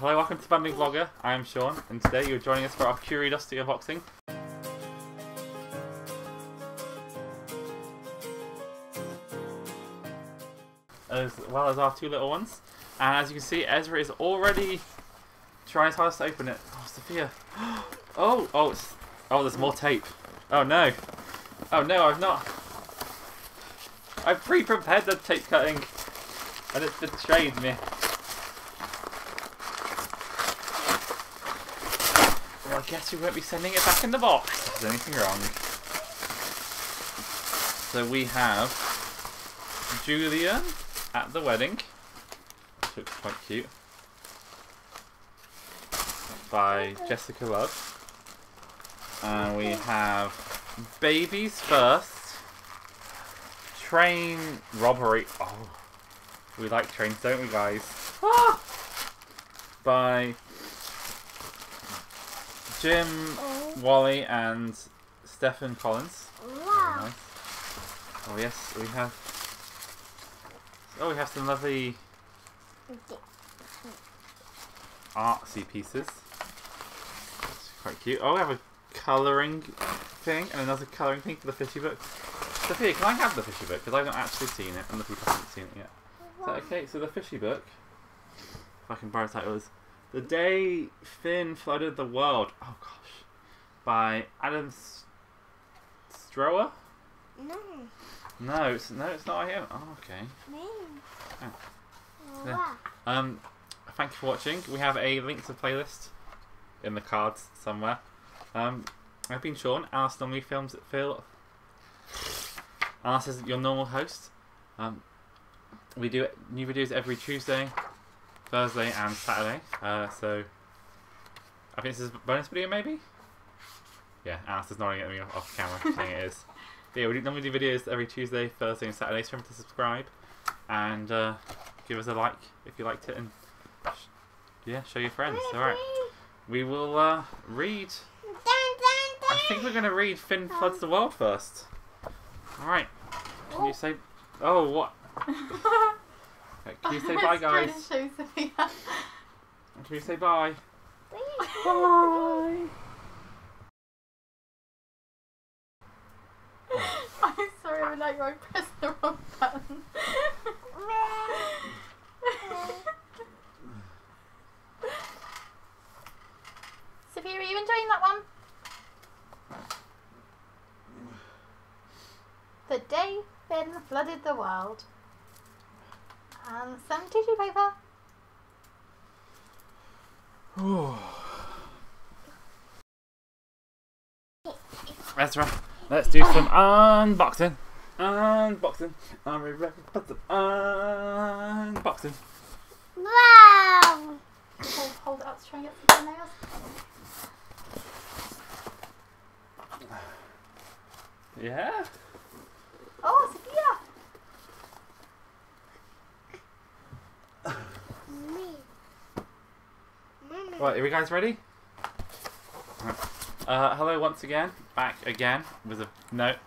Hello, welcome to Bumbling Blogger. I am Sean, and today you're joining us for our Cureadosity unboxing. As well as our two little ones. And as you can see, Ezra is already trying his hardest to open it. Oh, Zophia. Oh, oh, it's, oh, there's more tape. Oh no. Oh no, I've not. I've pre-prepared the tape cutting, and it's betrayed me. Well, I guess we won't be sending it back in the box. Is anything wrong? So we have Julian at the wedding. Which looks quite cute. By Jessica Love. And we have Baby's First. Train Robbery. Oh, we like trains, don't we, guys? Ah! By Jim, oh. Whalley, and Stephen Collins. Nice. Oh yes, we have. Oh, we have some lovely artsy pieces. That's quite cute. Oh, we have a colouring thing and another colouring thing for the fishy book. Zophia, can I have the fishy book? Because I've not actually seen it and the people haven't seen it yet. Is that okay? So the fishy book, if I can borrow the title, is The Day Fin Flooded the World. Oh gosh. By Adam Stower? No, No, it's, no, it's not him. Oh, okay. me. Oh. Yeah. Um, thank you for watching. We have a link to the playlist in the cards somewhere. Um, I've been Sean. Alice normally films at Phil. Alice is your normal host. Um, we do new videos every Tuesday, Thursday, and Saturday. Uh, so I think this is a bonus video, maybe. Yeah, Alice is nodding at me off- camera, saying it is. But yeah, we normally do videos every Tuesday, Thursday, and Saturday. So remember to subscribe and uh, give us a like if you liked it, and sh- yeah, show your friends. All right, we will uh, read. I think we're gonna read Fin floods the world first. All right. Can you say? Oh, what? Okay, Can you say bye, guys? Trying to show Zophia. Can you say bye? Bye. I'm sorry, I'm like I pressed the wrong button. Zophia, are you enjoying that one? The day Fin flooded the world. And some tissue paper. Ezra, let's do some unboxing. Unboxing. I'm ready for some unboxing. Wow. Hold, hold it up to try and get some nails. Yeah. Oh, Zophia! Me. Mommy. Right, are you guys ready? Uh, hello once again, back again with a note